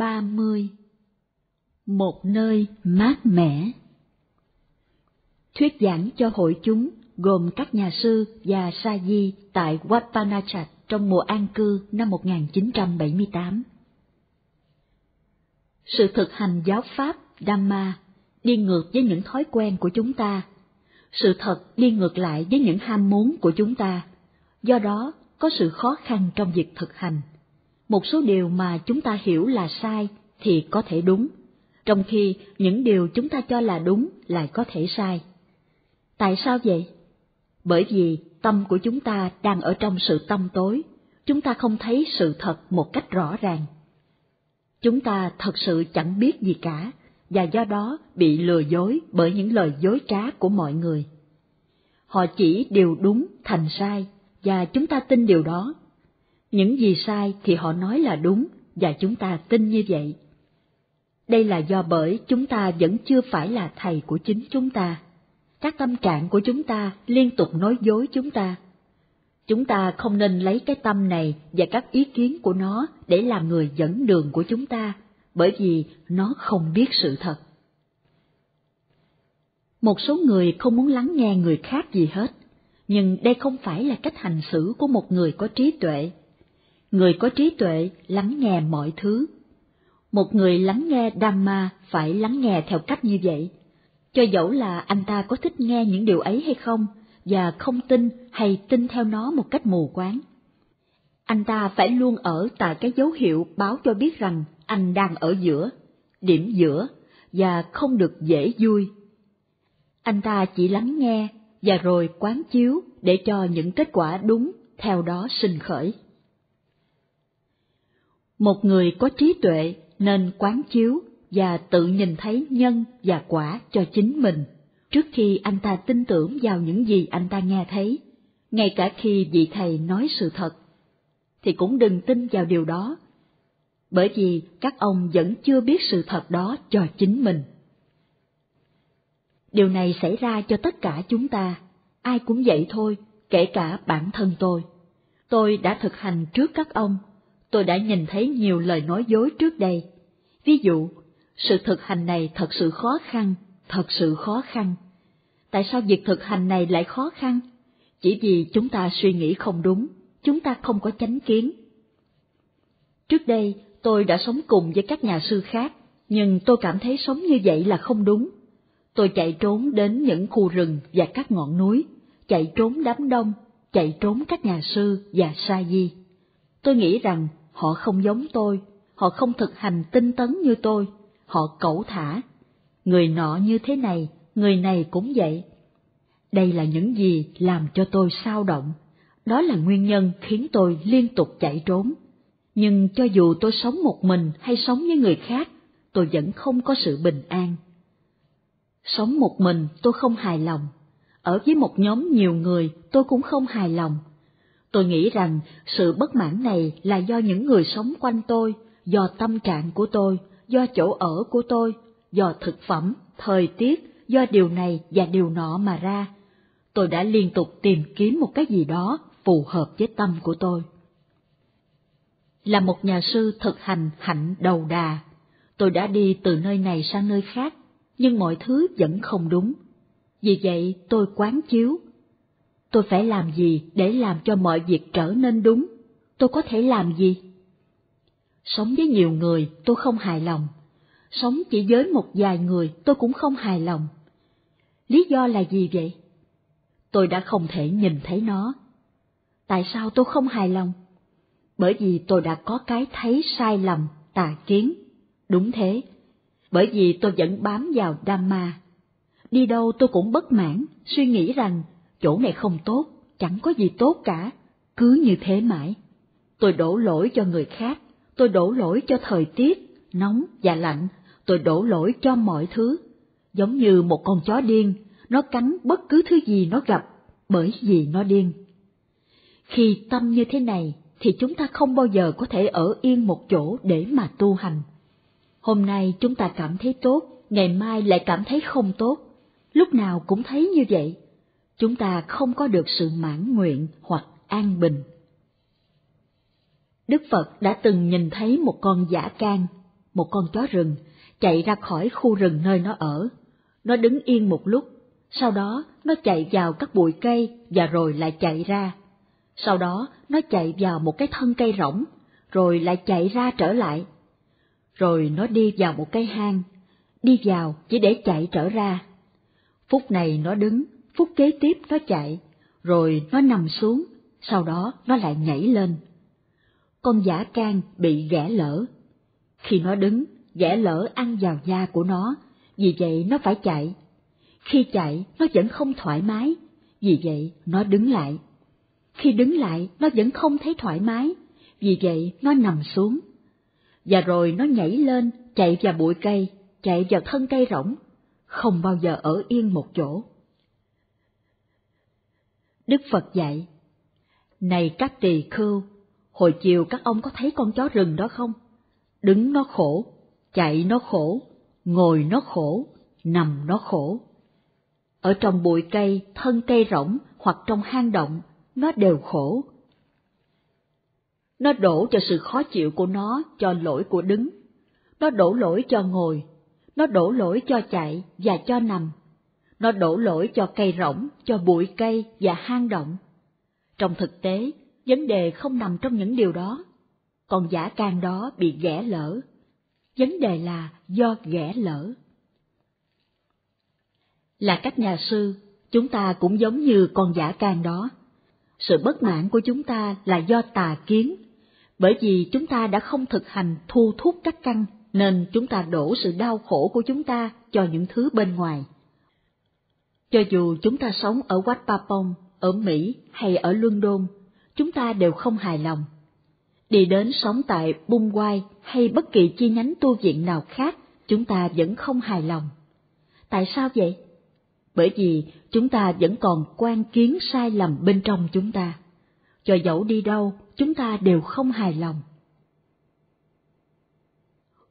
30 Một nơi mát mẻ Thuyết giảng cho hội chúng gồm các nhà sư và sa di tại Wapanachat trong mùa an cư năm 1978. Sự thực hành giáo pháp Dhamma đi ngược với những thói quen của chúng ta, sự thật đi ngược lại với những ham muốn của chúng ta, do đó có sự khó khăn trong việc thực hành. Một số điều mà chúng ta hiểu là sai thì có thể đúng, trong khi những điều chúng ta cho là đúng lại có thể sai. Tại sao vậy? Bởi vì tâm của chúng ta đang ở trong sự tâm tối, chúng ta không thấy sự thật một cách rõ ràng. Chúng ta thật sự chẳng biết gì cả, và do đó bị lừa dối bởi những lời dối trá của mọi người. Họ chỉ điều đúng thành sai, và chúng ta tin điều đó. Những gì sai thì họ nói là đúng, và chúng ta tin như vậy. Đây là do bởi chúng ta vẫn chưa phải là thầy của chính chúng ta các tâm trạng của chúng ta liên tục nói dối chúng ta. Chúng ta không nên lấy cái tâm này và các ý kiến của nó để làm người dẫn đường của chúng ta, bởi vì nó không biết sự thật. Một số người không muốn lắng nghe người khác gì hết, nhưng đây không phải là cách hành xử của một người có trí tuệ. Người có trí tuệ lắng nghe mọi thứ. Một người lắng nghe Dhamma phải lắng nghe theo cách như vậy cho dẫu là anh ta có thích nghe những điều ấy hay không, và không tin hay tin theo nó một cách mù quáng. Anh ta phải luôn ở tại cái dấu hiệu báo cho biết rằng anh đang ở giữa, điểm giữa, và không được dễ vui. Anh ta chỉ lắng nghe và rồi quán chiếu để cho những kết quả đúng theo đó sinh khởi. Một người có trí tuệ nên quán chiếu và tự nhìn thấy nhân và quả cho chính mình, trước khi anh ta tin tưởng vào những gì anh ta nghe thấy, ngay cả khi vị thầy nói sự thật, thì cũng đừng tin vào điều đó, bởi vì các ông vẫn chưa biết sự thật đó cho chính mình. Điều này xảy ra cho tất cả chúng ta, ai cũng vậy thôi, kể cả bản thân tôi. Tôi đã thực hành trước các ông, tôi đã nhìn thấy nhiều lời nói dối trước đây. Ví dụ, sự thực hành này thật sự khó khăn, thật sự khó khăn. Tại sao việc thực hành này lại khó khăn? Chỉ vì chúng ta suy nghĩ không đúng, chúng ta không có chánh kiến. Trước đây, tôi đã sống cùng với các nhà sư khác, nhưng tôi cảm thấy sống như vậy là không đúng. Tôi chạy trốn đến những khu rừng và các ngọn núi, chạy trốn đám đông, chạy trốn các nhà sư và sa di. Tôi nghĩ rằng họ không giống tôi, họ không thực hành tinh tấn như tôi, họ cẩu thả. Người nọ như thế này, người này cũng vậy. Đây là những gì làm cho tôi sao động, đó là nguyên nhân khiến tôi liên tục chạy trốn. Nhưng cho dù tôi sống một mình hay sống với người khác, tôi vẫn không có sự bình an. Sống một mình tôi không hài lòng, ở với một nhóm nhiều người tôi cũng không hài lòng. Tôi nghĩ rằng sự bất mãn này là do những người sống quanh tôi, do tâm trạng của tôi, do chỗ ở của tôi, do thực phẩm, thời tiết, do điều này và điều nọ mà ra. Tôi đã liên tục tìm kiếm một cái gì đó phù hợp với tâm của tôi. Là một nhà sư thực hành hạnh đầu đà, tôi đã đi từ nơi này sang nơi khác, nhưng mọi thứ vẫn không đúng. Vì vậy tôi quán chiếu. Tôi phải làm gì để làm cho mọi việc trở nên đúng? Tôi có thể làm gì? Sống với nhiều người tôi không hài lòng, sống chỉ với một vài người tôi cũng không hài lòng. Lý do là gì vậy? Tôi đã không thể nhìn thấy nó. Tại sao tôi không hài lòng? Bởi vì tôi đã có cái thấy sai lầm, tà kiến. Đúng thế, bởi vì tôi vẫn bám vào Dhamma. Đi đâu tôi cũng bất mãn, suy nghĩ rằng chỗ này không tốt, chẳng có gì tốt cả, cứ như thế mãi. Tôi đổ lỗi cho người khác, tôi đổ lỗi cho thời tiết, nóng và lạnh, tôi đổ lỗi cho mọi thứ. Giống như một con chó điên, nó cắn bất cứ thứ gì nó gặp, bởi vì nó điên. Khi tâm như thế này, thì chúng ta không bao giờ có thể ở yên một chỗ để mà tu hành. Hôm nay chúng ta cảm thấy tốt, ngày mai lại cảm thấy không tốt, lúc nào cũng thấy như vậy. Chúng ta không có được sự mãn nguyện hoặc an bình. Đức Phật đã từng nhìn thấy một con giả can, một con chó rừng, chạy ra khỏi khu rừng nơi nó ở. Nó đứng yên một lúc, sau đó nó chạy vào các bụi cây và rồi lại chạy ra. Sau đó nó chạy vào một cái thân cây rỗng, rồi lại chạy ra trở lại. Rồi nó đi vào một cái hang, đi vào chỉ để chạy trở ra. Phút này nó đứng, phút kế tiếp nó chạy, rồi nó nằm xuống, sau đó nó lại nhảy lên. Con giả can bị ghẻ lỡ. Khi nó đứng, ghẻ lỡ ăn vào da của nó, vì vậy nó phải chạy. Khi chạy, nó vẫn không thoải mái, vì vậy nó đứng lại. Khi đứng lại, nó vẫn không thấy thoải mái, vì vậy nó nằm xuống. Và rồi nó nhảy lên, chạy vào bụi cây, chạy vào thân cây rỗng, không bao giờ ở yên một chỗ. Đức Phật dạy, Này các tỳ khưu, hồi chiều các ông có thấy con chó rừng đó không? Đứng nó khổ, chạy nó khổ, ngồi nó khổ, nằm nó khổ. Ở trong bụi cây, thân cây rỗng hoặc trong hang động, nó đều khổ. Nó đổ cho sự khó chịu của nó cho lỗi của đứng. Nó đổ lỗi cho ngồi, nó đổ lỗi cho chạy và cho nằm. Nó đổ lỗi cho cây rỗng, cho bụi cây và hang động. Trong thực tế, vấn đề không nằm trong những điều đó. Còn giả can đó bị ghẻ lỡ. Vấn đề là do ghẻ lỡ. Là các nhà sư, chúng ta cũng giống như con giả can đó. Sự bất mãn của chúng ta là do tà kiến, bởi vì chúng ta đã không thực hành thu thúc các căn nên chúng ta đổ sự đau khổ của chúng ta cho những thứ bên ngoài. Cho dù chúng ta sống ở Wat Papong, ở Mỹ hay ở London, chúng ta đều không hài lòng. Đi đến sống tại Bungwai hay bất kỳ chi nhánh tu viện nào khác, chúng ta vẫn không hài lòng. Tại sao vậy? Bởi vì chúng ta vẫn còn quan kiến sai lầm bên trong chúng ta. Cho dẫu đi đâu, chúng ta đều không hài lòng.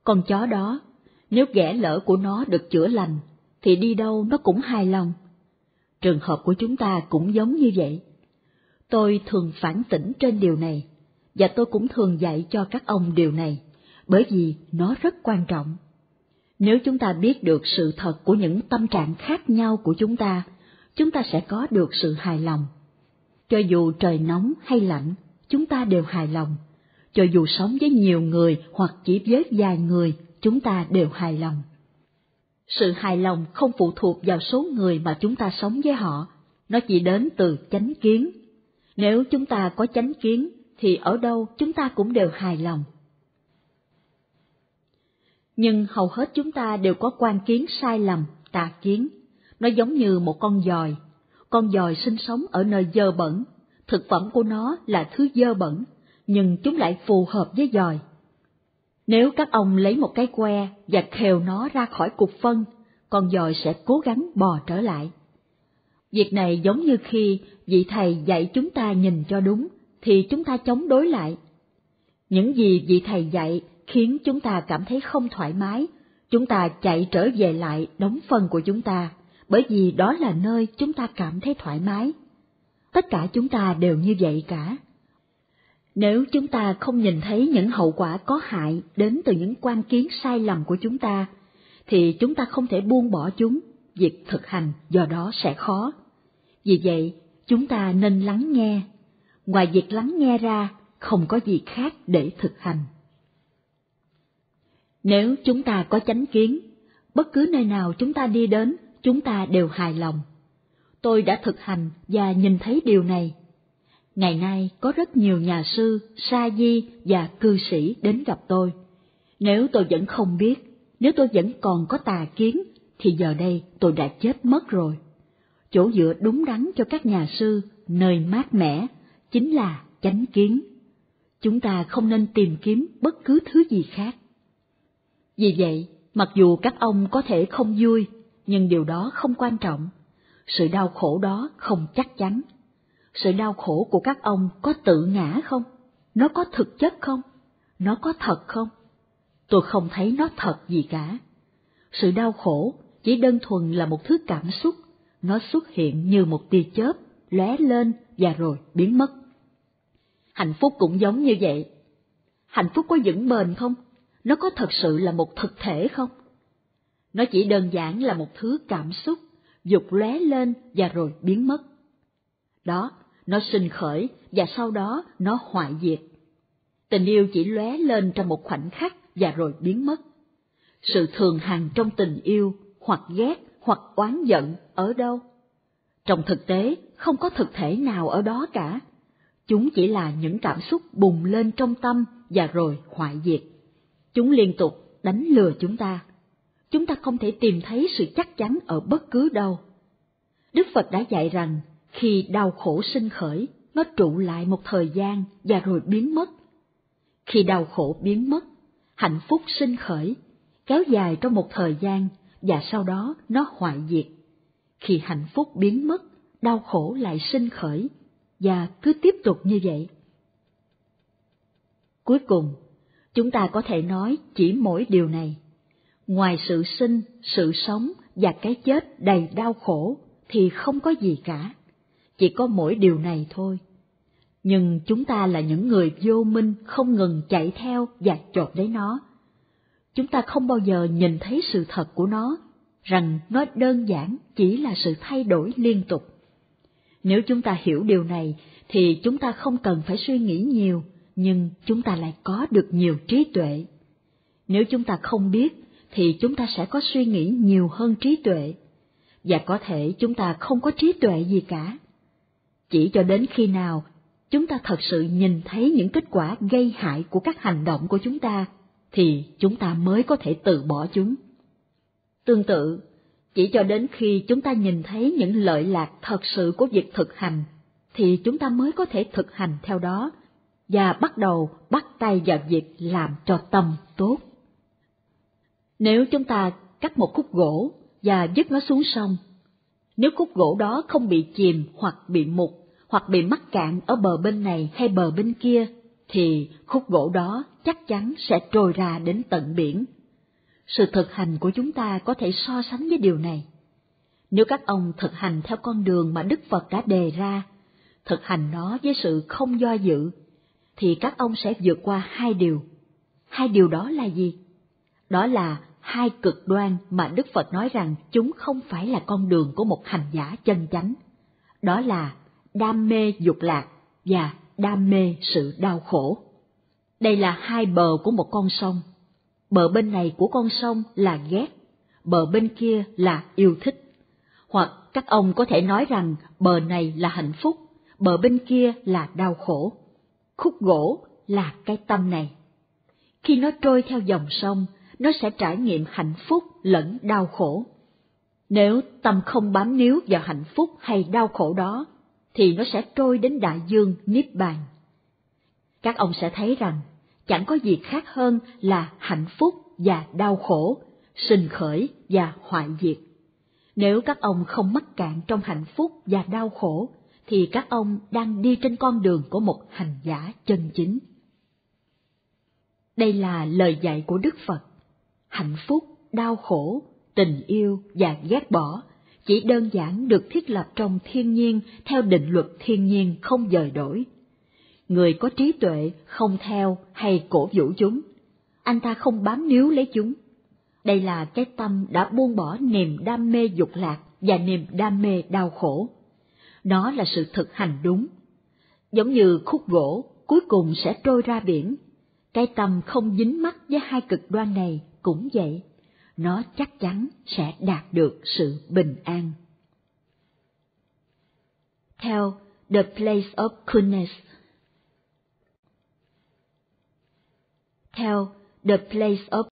Con chó đó, nếu ghẻ lỡ của nó được chữa lành, thì đi đâu nó cũng hài lòng. Trường hợp của chúng ta cũng giống như vậy. Tôi thường phản tỉnh trên điều này, và tôi cũng thường dạy cho các ông điều này, bởi vì nó rất quan trọng. Nếu chúng ta biết được sự thật của những tâm trạng khác nhau của chúng ta, chúng ta sẽ có được sự hài lòng. Cho dù trời nóng hay lạnh, chúng ta đều hài lòng cho dù sống với nhiều người hoặc chỉ với vài người, chúng ta đều hài lòng. Sự hài lòng không phụ thuộc vào số người mà chúng ta sống với họ, nó chỉ đến từ chánh kiến. Nếu chúng ta có chánh kiến, thì ở đâu chúng ta cũng đều hài lòng. Nhưng hầu hết chúng ta đều có quan kiến sai lầm, tà kiến. Nó giống như một con dòi. Con dòi sinh sống ở nơi dơ bẩn, thực phẩm của nó là thứ dơ bẩn, nhưng chúng lại phù hợp với dòi. Nếu các ông lấy một cái que và khều nó ra khỏi cục phân, con dòi sẽ cố gắng bò trở lại. Việc này giống như khi vị thầy dạy chúng ta nhìn cho đúng, thì chúng ta chống đối lại. Những gì vị thầy dạy khiến chúng ta cảm thấy không thoải mái, chúng ta chạy trở về lại đóng phân của chúng ta, bởi vì đó là nơi chúng ta cảm thấy thoải mái. Tất cả chúng ta đều như vậy cả. Nếu chúng ta không nhìn thấy những hậu quả có hại đến từ những quan kiến sai lầm của chúng ta, thì chúng ta không thể buông bỏ chúng, việc thực hành do đó sẽ khó. Vì vậy, chúng ta nên lắng nghe. Ngoài việc lắng nghe ra, không có gì khác để thực hành. Nếu chúng ta có chánh kiến, bất cứ nơi nào chúng ta đi đến, chúng ta đều hài lòng. Tôi đã thực hành và nhìn thấy điều này Ngày nay có rất nhiều nhà sư, sa di và cư sĩ đến gặp tôi. Nếu tôi vẫn không biết, nếu tôi vẫn còn có tà kiến, thì giờ đây tôi đã chết mất rồi. Chỗ dựa đúng đắn cho các nhà sư, nơi mát mẻ, chính là chánh kiến. Chúng ta không nên tìm kiếm bất cứ thứ gì khác. Vì vậy, mặc dù các ông có thể không vui, nhưng điều đó không quan trọng. Sự đau khổ đó không chắc chắn sự đau khổ của các ông có tự ngã không? Nó có thực chất không? Nó có thật không? Tôi không thấy nó thật gì cả. Sự đau khổ chỉ đơn thuần là một thứ cảm xúc, nó xuất hiện như một tia chớp, lóe lên và rồi biến mất. Hạnh phúc cũng giống như vậy. Hạnh phúc có vững bền không? nó có thật sự là một thực thể không? Nó chỉ đơn giản là một thứ cảm xúc, dục lóe lên và rồi biến mất. Đó, nó sinh khởi và sau đó nó hoại diệt. Tình yêu chỉ lóe lên trong một khoảnh khắc và rồi biến mất. Sự thường hằng trong tình yêu, hoặc ghét, hoặc oán giận ở đâu? Trong thực tế, không có thực thể nào ở đó cả. Chúng chỉ là những cảm xúc bùng lên trong tâm và rồi hoại diệt. Chúng liên tục đánh lừa chúng ta. Chúng ta không thể tìm thấy sự chắc chắn ở bất cứ đâu. Đức Phật đã dạy rằng khi đau khổ sinh khởi, nó trụ lại một thời gian và rồi biến mất. Khi đau khổ biến mất, hạnh phúc sinh khởi, kéo dài trong một thời gian và sau đó nó hoại diệt. Khi hạnh phúc biến mất, đau khổ lại sinh khởi, và cứ tiếp tục như vậy. Cuối cùng, chúng ta có thể nói chỉ mỗi điều này. Ngoài sự sinh, sự sống và cái chết đầy đau khổ thì không có gì cả. Chỉ có mỗi điều này thôi. Nhưng chúng ta là những người vô minh không ngừng chạy theo và chộp lấy nó. Chúng ta không bao giờ nhìn thấy sự thật của nó, rằng nó đơn giản chỉ là sự thay đổi liên tục. Nếu chúng ta hiểu điều này thì chúng ta không cần phải suy nghĩ nhiều, nhưng chúng ta lại có được nhiều trí tuệ. Nếu chúng ta không biết thì chúng ta sẽ có suy nghĩ nhiều hơn trí tuệ, và có thể chúng ta không có trí tuệ gì cả. Chỉ cho đến khi nào chúng ta thật sự nhìn thấy những kết quả gây hại của các hành động của chúng ta, thì chúng ta mới có thể từ bỏ chúng. Tương tự, chỉ cho đến khi chúng ta nhìn thấy những lợi lạc thật sự của việc thực hành, thì chúng ta mới có thể thực hành theo đó và bắt đầu bắt tay vào việc làm cho tâm tốt. Nếu chúng ta cắt một khúc gỗ và vứt nó xuống sông, nếu khúc gỗ đó không bị chìm hoặc bị mục hoặc bị mắc cạn ở bờ bên này hay bờ bên kia, thì khúc gỗ đó chắc chắn sẽ trôi ra đến tận biển. Sự thực hành của chúng ta có thể so sánh với điều này. Nếu các ông thực hành theo con đường mà Đức Phật đã đề ra, thực hành nó với sự không do dự, thì các ông sẽ vượt qua hai điều. Hai điều đó là gì? Đó là hai cực đoan mà Đức Phật nói rằng chúng không phải là con đường của một hành giả chân chánh. Đó là đam mê dục lạc và đam mê sự đau khổ. Đây là hai bờ của một con sông. Bờ bên này của con sông là ghét, bờ bên kia là yêu thích. Hoặc các ông có thể nói rằng bờ này là hạnh phúc, bờ bên kia là đau khổ. Khúc gỗ là cái tâm này. Khi nó trôi theo dòng sông, nó sẽ trải nghiệm hạnh phúc lẫn đau khổ. Nếu tâm không bám níu vào hạnh phúc hay đau khổ đó, thì nó sẽ trôi đến đại dương Niết Bàn. Các ông sẽ thấy rằng chẳng có gì khác hơn là hạnh phúc và đau khổ, sinh khởi và hoại diệt. Nếu các ông không mắc cạn trong hạnh phúc và đau khổ, thì các ông đang đi trên con đường của một hành giả chân chính. Đây là lời dạy của Đức Phật. Hạnh phúc, đau khổ, tình yêu và ghét bỏ chỉ đơn giản được thiết lập trong thiên nhiên theo định luật thiên nhiên không dời đổi. Người có trí tuệ không theo hay cổ vũ chúng, anh ta không bám níu lấy chúng. Đây là cái tâm đã buông bỏ niềm đam mê dục lạc và niềm đam mê đau khổ. Nó là sự thực hành đúng. Giống như khúc gỗ cuối cùng sẽ trôi ra biển, cái tâm không dính mắc với hai cực đoan này cũng vậy, nó chắc chắn sẽ đạt được sự bình an. Theo The Place of Coolness Theo The Place of